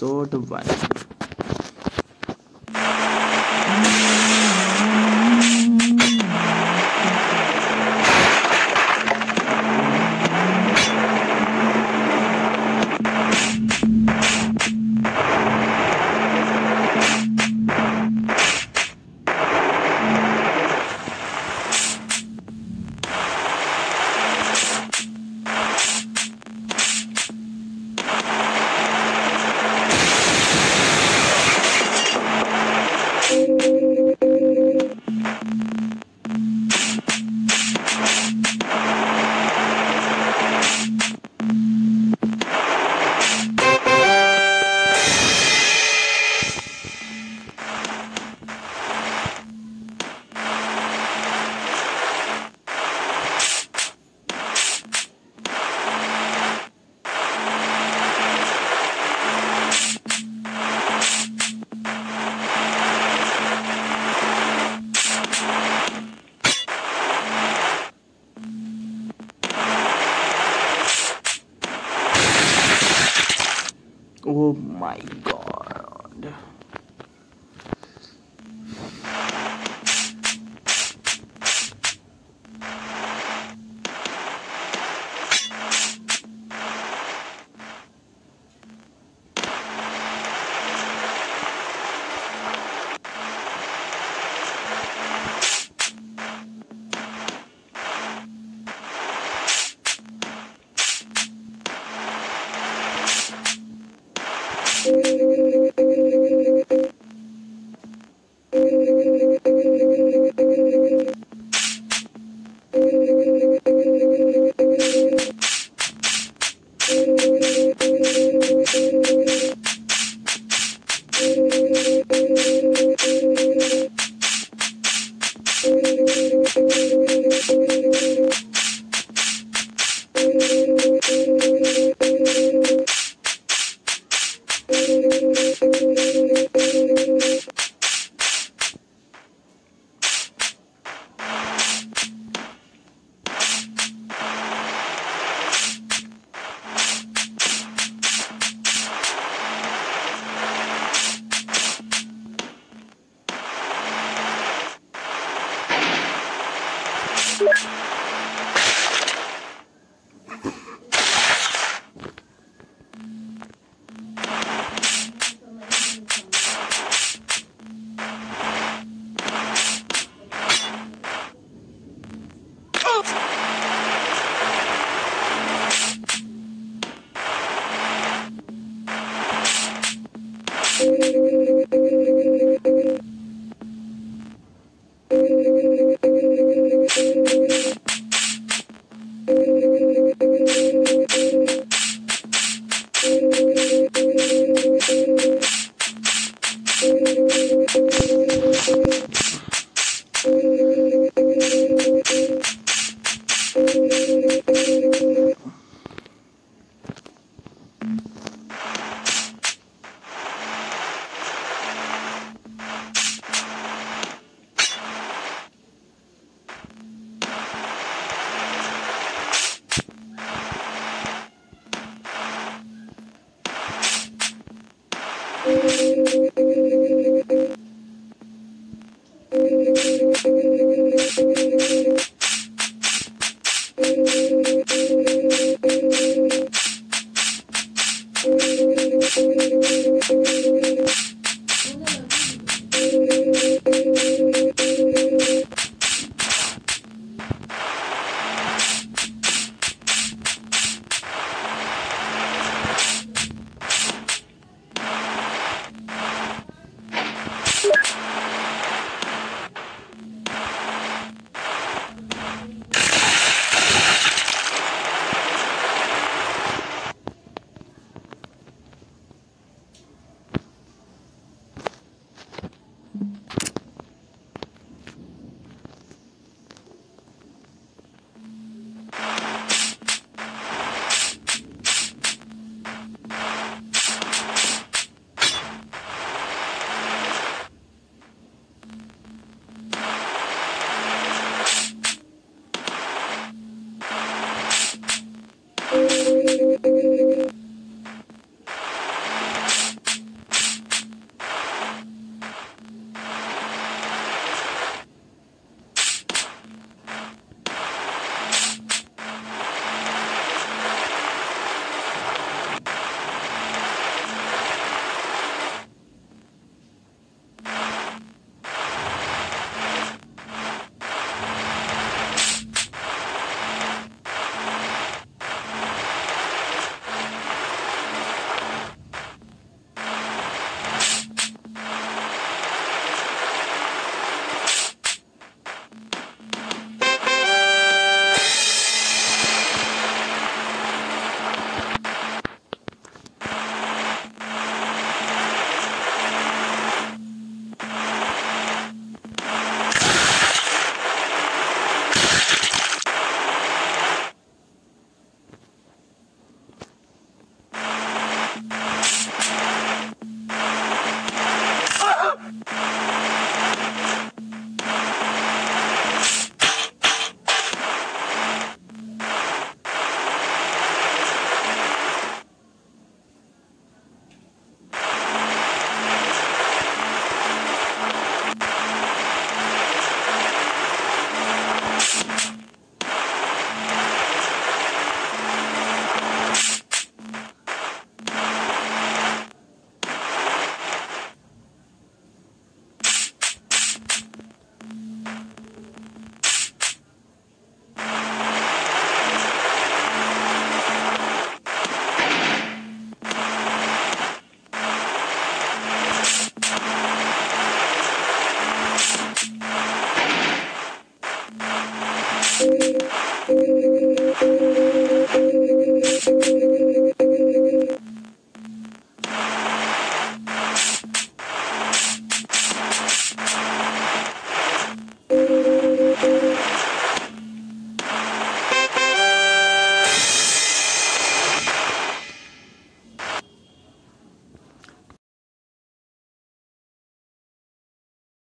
Episode one my god. Oh!